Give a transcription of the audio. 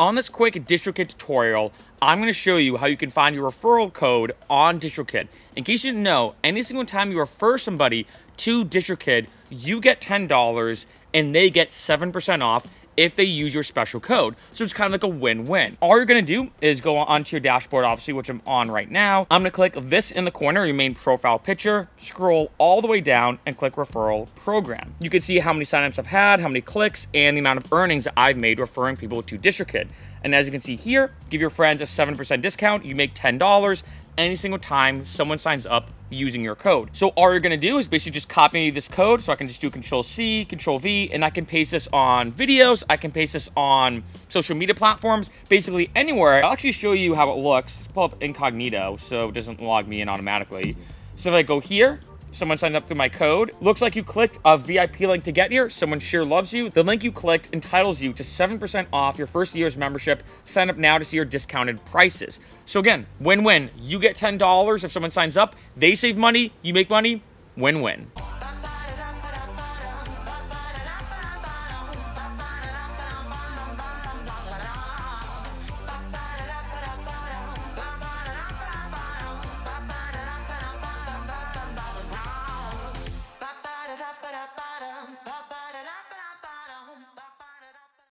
On this quick DistroKid tutorial, I'm going to show you how you can find your referral code on DistroKid. In case you didn't know, any single time you refer somebody to DistroKid, you get $10 and they get 7% off if they use your special code. So it's kind of like a win-win. All you're gonna do is go onto your dashboard, obviously, which I'm on right now. I'm gonna click this in the corner, your main profile picture, scroll all the way down and click referral program. You can see how many signups I've had, how many clicks, and the amount of earnings I've made referring people to DistroKid. And as you can see here, give your friends a 7% discount, you make $10, any single time someone signs up using your code. So all you're gonna do is basically just copy this code. So I can just do Control C, Control V, and I can paste this on videos. I can paste this on social media platforms, basically anywhere. I'll actually show you how it looks. Let's pull up incognito so it doesn't log me in automatically. So if I go here, someone signed up through my code. Looks like you clicked a VIP link to get here. Someone sure loves you. The link you clicked entitles you to 7% off your first year's membership. Sign up now to see your discounted prices. So again, win-win. You get $10 if someone signs up. They save money. You make money. Win-win.